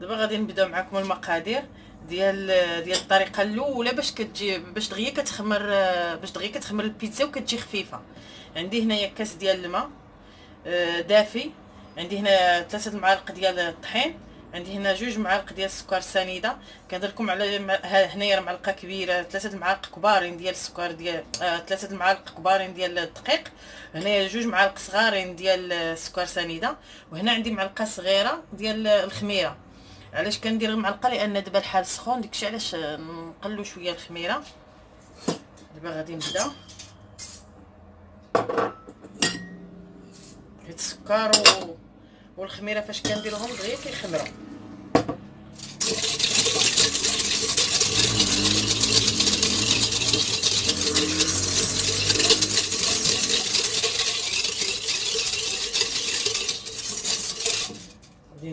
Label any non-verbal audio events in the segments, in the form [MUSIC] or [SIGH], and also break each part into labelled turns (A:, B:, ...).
A: دابا غادي نبداو معكم المقادير ديال ديال الطريقة الأولى باش كتجي باش دغيا كتخمر باش دغيا كتخمر البيتزا وكتجي خفيفة. عندي هنايا كاس ديال الماء آه، دافي. عندي هنا ثلاثة المعالق ديال الطحين. عندي هنا جوج معالق ديال السكر سنيدة. كنهضر لكم على هنايا معلقة كبيرة ثلاثة المعالق كبارين ديال السكر ديال آه ثلاثة المعالق كبارين ديال الدقيق. هنايا جوج معالق صغارين ديال السكر سنيدة. وهنا عندي معلقة صغيرة ديال الخميرة. علاش كندير المعلقه لأن دابا الحال سخون؟ داكشي علاش نقلو شوية الخميرة. دابا غادي نبدأ. السكر. والخميرة فاش كنديرهم دغيا كيخمروا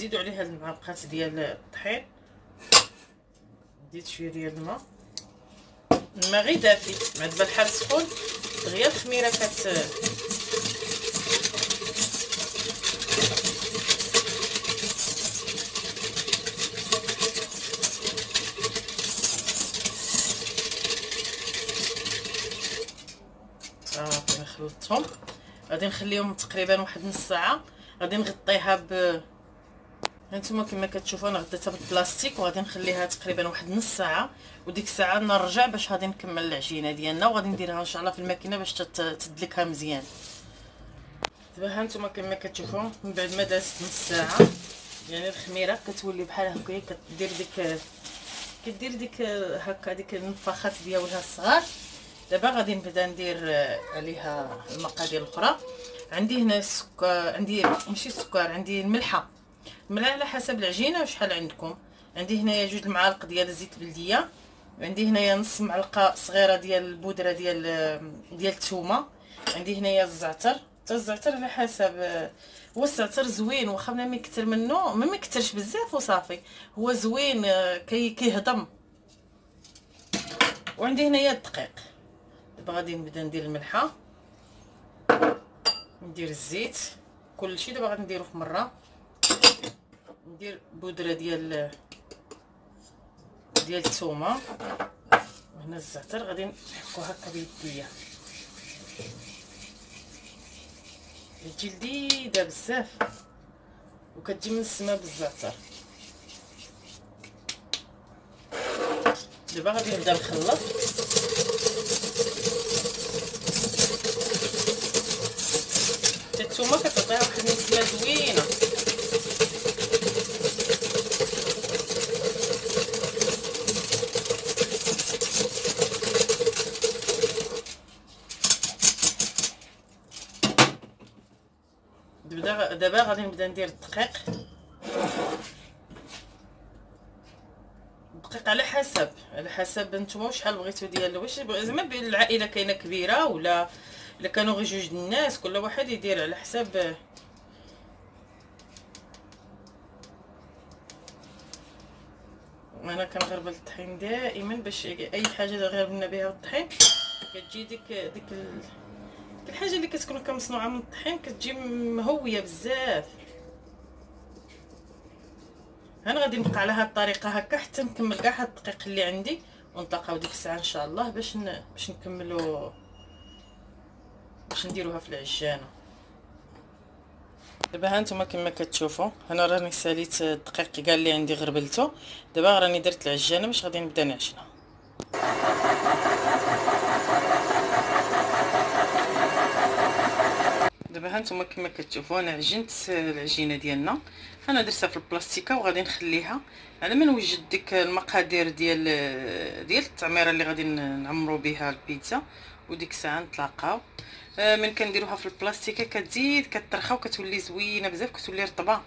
A: نزيدو عليه هاد المعلقات ديال الطحين. زيد شوية ديال الماء. الماء غير دافي مع دابا الحال سخون دغيا الخميرة كت صافي خلطتهم غادي نخليهم تقريبا واحد نص ساعة. غادي نغطيها ب هانتوما كما كتشوفوا أنا غطيتها بالبلاستيك وغادي نخليها تقريبا واحد نص ساعة وديك الساعة نرجع باش غادي نكمل العجينة ديالنا وغادي نديرها إن شاء الله في الماكينة باش تدلكها مزيان. دابا هانتوما كما كتشوفوا من بعد ما دازت نص ساعة يعني الخميرة كتولي بحال هكا كدير ديك كدير ديك هكا ديك النفاخات ديالها الصغار. دابا غادي نبدا ندير عليها المقادير الأخرى. عندي هنا السكر عندي ماشي السكر عندي الملحة. الملحه على حسب العجينة وشحال عندكم. عندي هنايا جوج المعالق ديال الزيت البلدية وعندي هنايا نص معلقة صغيرة ديال البودرة ديال ديال الثومه عندي هنايا الزعتر. حتى الزعتر على حسب هو الزعتر زوين واخا ما يكثر منه ما يكثرش بزاف وصافي. هو زوين كي كيهضم. وعندي هنايا الدقيق. دابا غادي نبدا ندير الملحة ندير الزيت. كلشي دابا غادي نديرو في مرة. ندير بودره ديال ديال الثومه وهنا الزعتر غادي نحكو هكا بيديا. تجي لذيذه بزاف وكتجي من السما بالزعتر. دابا غادي نبدأ نخلط. الثومه كتعطيها واحد النسمه زوينة. دابا غادي نبدا ندير الدقيق الدقيق على حسب على حسب نتوما شحال بغيتو ديال واش زعما العائله كاينة كبيره ولا الا كانوا غير جوج الناس كل واحد يدير على حساب أنا كنغربل الطحين دائما باش اي حاجة غربلنا بها الطحين كتجي ديك ديك الحاجة اللي كتكون كمصنوعه من الطحين كتجي مهوية بزاف. أنا غادي نبقى على هاد الطريقة هكا حتى نكمل كاع هاد الدقيق اللي عندي ونتلاقاو ديك الساعة إن شاء الله باش ن... باش نكملوا باش نديروها في العجانة. دابا ها نتوما كما كتشوفوا أنا راني ساليت الدقيق كاع اللي عندي غربلته دابا راني درت العجانة باش غادي نبدا نعجنها دابا ها نتوما كما كتشوفوا أنا عجنت العجينة ديالنا. أنا درتها في البلاستيكة وغادي نخليها. على ما نوجد ديك المقادير ديال ديال التعميرة اللي غادي نعمرو بها البيتزا. وديك الساعة نتلاقاو. آه، من كنديروها في البلاستيكة كتزيد كترخى وكتولي زوينة بزاف كتولي رطبة.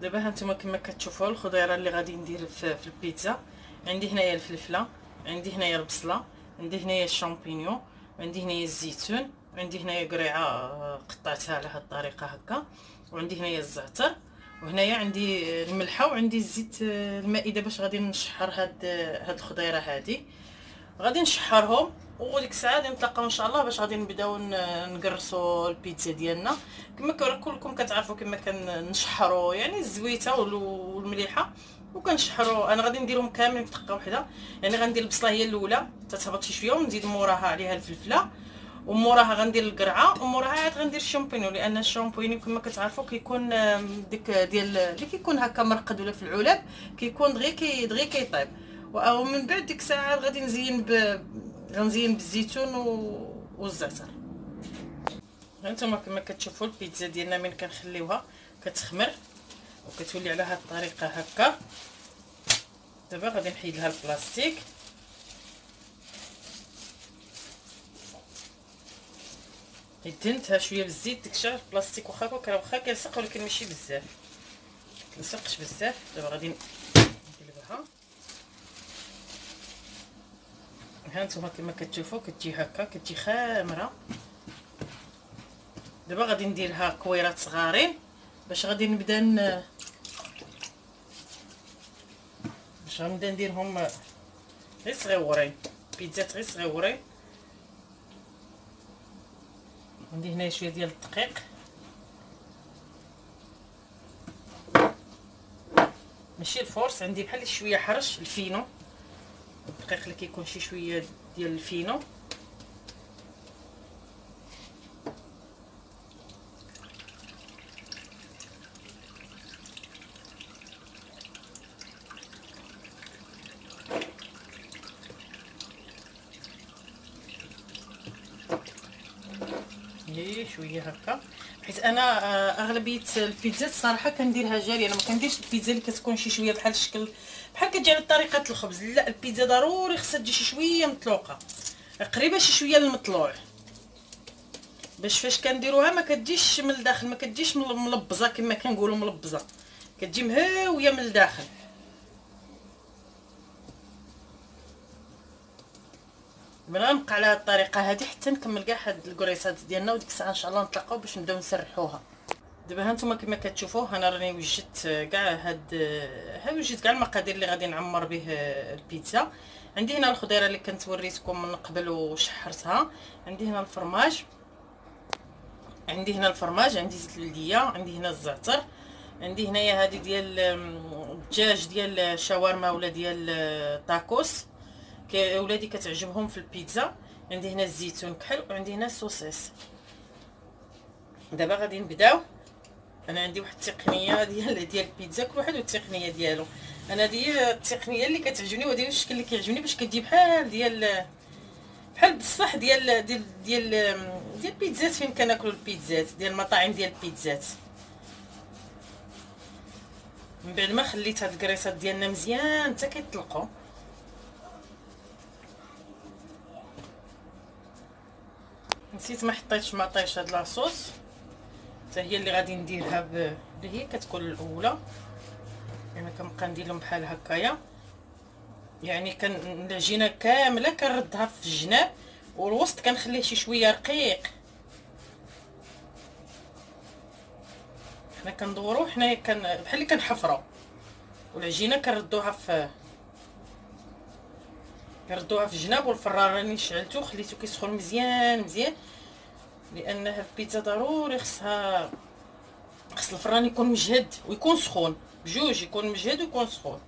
A: دابا ها نتوما كما كتشوفوا الخضيرة اللي غادي ندير في البيتزا. عندي هنايا الفلفلة عندي هنايا البصلة عندي هنايا الشامبينيون عندي هنايا الزيتون. عندي هنايا قريعة آه، قطعتها على هاد الطريقة هكا. وعندي هنايا الزعتر وهنايا عندي الملحة وعندي الزيت آه، المائده باش غادي نشحر هاد هاد الخضيرة هادي. غادي نشحرهم وديك الساعة غادي نتلاقاو إن شاء الله باش غادي نبداو نقرصوا البيتزا ديالنا. كما كلكم كتعرفوا كما كنشحروا يعني الزويتة والمليحة. وكنشحروا أنا غادي نديرهم كاملين في دقة واحدة يعني غندير البصلة هي الأولى تتهبط شي شوية ونزيد موراها عليها الفلفلة. وموراها غندير القرعة وموراها عاد غندير الشامبينيو لأن الشامبينيو كما كتعرفوا كيكون ديك ديال اللي كيكون هكا مرقد ولا في العلب كيكون دغيا كي دغيا كيطيب. ومن بعد ديك الساعة غادي نزين ب غنزين بالزيتون و... والزعتر. هانتوما كما كتشوفوا البيتزا ديالنا من كنخليوها كتخمر وكتولي على هاد الطريقة هكا. دابا غادي نحيد لها البلاستيك. دهنتها شوية بالزيت داكشي البلاستيك واخا هكا واخا كيلصق ولكن ماشي بزاف. كيلصقش بزاف. دابا غادي نقلبها ها نتوما كما كتشوفوا كتجي هكا كتجي خامرة. دابا غادي نديرها كويرات صغارين باش غادي نبدا ن باش غنبدا نديرهم غير صغيورين. بيتزات غير صغيورين. عندي هنا شوية ديال الدقيق. ماشي ال force عندي بحال شوية حرش الفينو. الدقيق اللي كيكون شي شوية ديال الفينو. هي شوية هكا. حيت أنا آه، أغلبية البيتزا الصراحه كنديرها جاريه أنا ما كنديرش البيتزا اللي كتكون شي شوية بحال الشكل بحال كتجي على طريقة الخبز. لا البيتزا ضروري خصها تجي شي شوية مطلوقة. قريبة شي شوية للمطلوع. باش فاش كنديروها ما كتجيش من الداخل ما كتجيش ملبزة كما كنقولوا ملبزة. كتجي مهاويه من الداخل. من غنبقى على هاد الطريقة هذه حتى نكمل كاع هاد الكريسات ديالنا وديك الساعة إن شاء الله نتلاقاو باش نبداو نسرحوها. دابا هانتوما كما كتشوفوا أنا راني وجدت كاع هاد ها وجدت كاع المقادير اللي غادي نعمر به البيتزا. عندي هنا الخضيرة اللي كنت وريتكم من قبل وشحرتها. عندي هنا الفرماج. عندي هنا الفرماج عندي زيت اللديه عندي هنا الزعتر. عندي هنايا هذه ديال الدجاج ديال شاورما ولا ديال تاكوس كي ولادي كتعجبهم في البيتزا عندي هنا الزيتون كحل وعندي هنا ال saucisse دابا غادي نبداو. أنا عندي واحد التقنية [LAUGHS] ديال ديال البيتزا كل واحد والتقنية ديالو. أنا دي التقنية اللي كتعجبني وديال الشكل اللي كيعجبني باش كتجي بحال ديال بحال بصح ديال ديال ديال ديال البيتزات فين كناكلوا البيتزات ديال المطاعم ديال البيتزات. من بعد ما خليت هاد الكريسات ديالنا مزيان حتى كيطلقوا نسيت ما حطيتش مطيش هاد لاصوص حتى هي اللي غادي نديرها ب... اللي هي كتكون الأولى. يعني كنبقى ندير لهم بحال هكايا. يعني كان العجينة كاملة كنردها في الجناب والوسط كنخليه شي شوية رقيق. حنا كندورو حنا كان بحال اللي كنحفرو. والعجينة كنردوها في كنردوها في الجناب والفران راني شعلتو خليتو كيسخن مزيان مزيان. لأنها البيتزا ضروري خصها خص الفران يكون مجهد ويكون سخون. بجوج يكون مجهد ويكون سخون.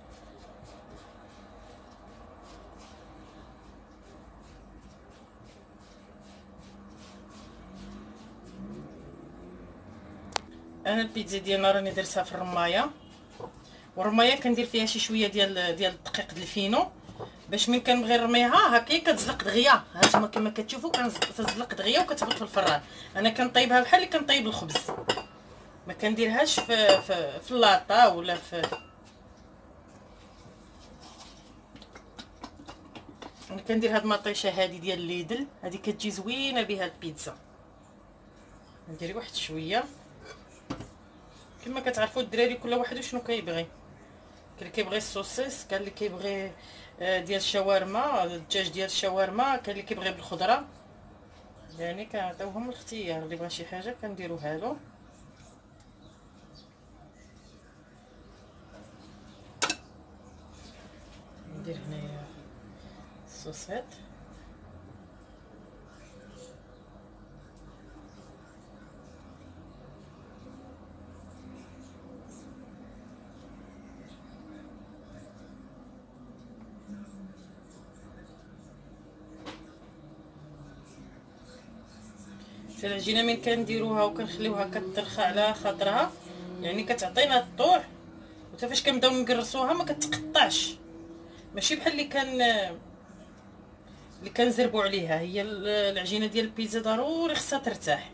A: أنا البيتزا ديالنا راني درتها في الرماية. والرماية كندير فيها شي شوية ديال ديال الدقيق ديال الفينو. باش ملي كنبغي نرميها هكا كتزلق دغيا. هانتوما كما كتشوفوا كتزلق دغيا وكتهبط في الفران. أنا كنطيبها بحال اللي كنطيب الخبز. ما كنديرهاش في في, في اللاطا ولا في أنا كندير هاد المطيشه هادي ديال ليدل. هادي كتجي زوينة بها البيتزا. ندير واحد شوية. كما كتعرفوا الدراري كل واحد شنو كيبغي. اللي كيبغي السوسيس كاين اللي كيبغي آه، ديال الشاورما الدجاج ديال الشاورما كاين اللي كيبغي بالخضرة. يعني كنعطيوهم الاختيار اللي بغى شي حاجة كنديروها له. ندير هنايا الصوصات العجينه من كنديروها وكنخليوها كترخى على خاطرها يعني كتعطينا الطوع وتا فاش كنبداو نقرصوها ما كتقطعش. ماشي بحال اللي كان اللي كنزربوا عليها. هي العجينة ديال البيتزا ضروري خصها ترتاح.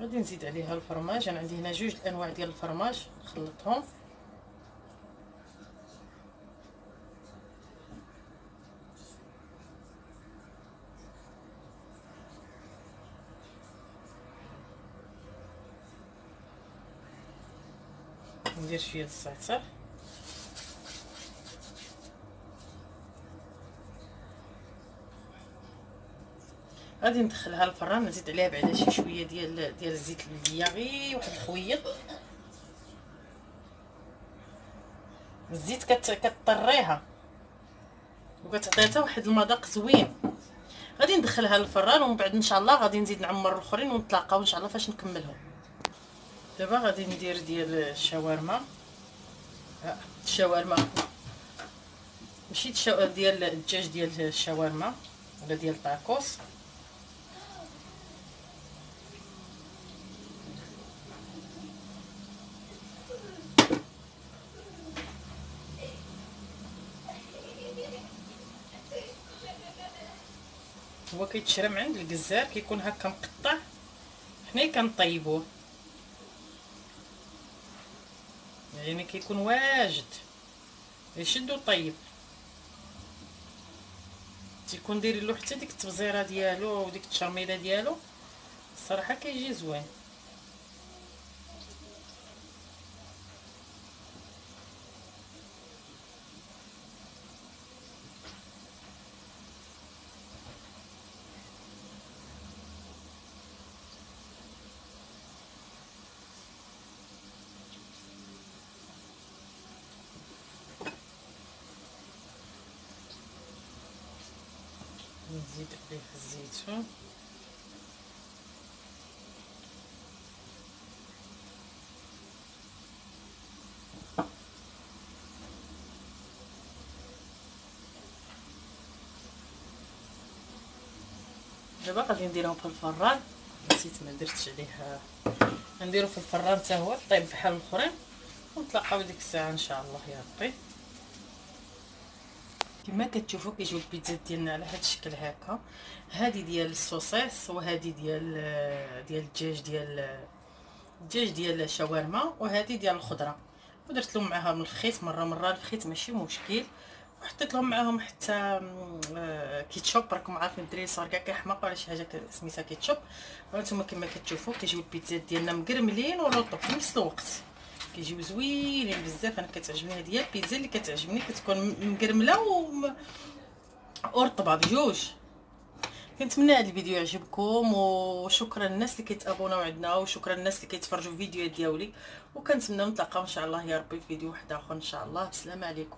A: غادي نزيد عليها الفرماج. أنا عندي هنا جوج الانواع ديال الفرماج. نخلطهم. ندير شوية الزعتر غادي ندخلها للفران نزيد عليها بعدا شي شوية ديال ديال الزيت اللي غير واحد الخويط. الزيت كت كطريها وكتعطيها واحد المذاق زوين. غادي ندخلها للفران ومن بعد إن شاء الله غادي نزيد نعمر الأخرين ونتلاقاو إن شاء الله فاش نكملهم. دابا غادي ندير ديال الشاورما. الشاورما. ماشي ديال الدجاج ديال الشاورما ولا ديال طاكوس هو كيتشرى من عند الجزار كيكون هكا مقطع. حنا كنطيبوه. يعني كيكون واجد. يشد وطيب تيكون داير له حتى ديك التبزيرة ديالو وديك التشرميلة ديالو الصراحه كيجي زوين. نزيد عليه الزيتون. دابا غادي نديرهم في الفران. نسيت ما درتش عليه نديرو في الفران حتى هو طيب بحال الأخرين. ونتلاقاو ديك الساعة إن شاء الله يا ربي. كما كتشوفوا كيجيو البيتزا ديالنا على هذا الشكل هكا. هذه ديال ال saucisse وهذه ديال ديال الدجاج ديال الدجاج ديال الشاورما وهذه ديال الخضرة. ودرت لهم معاها من الخيط مرة مرة. الخيط ماشي مشكل. وحطيت لهم معاهم حتى كيتشوب. راكم عارفين الدراري صغار كاع كيحماق ولا شي حاجة سميتها كيتشوب. وأنتم كما كتشوفوا كيجيو البيتزا ديالنا مقرملين ورطب في نفس الوقت. كيجيو زوينين بزاف أنا كتعجبني هذه البيتزا اللي كتعجبني كتكون مقرملة و ورطبة بجوج. كنتمنى هذا الفيديو يعجبكم وشكرا للناس اللي كيتابوناو عندنا وشكرا للناس اللي كيتفرجوا الفيديوهات ديالي وكنتمنى نتلاقاو إن شاء الله يا ربي في فيديو واحد آخر إن شاء الله. بسلام عليكم.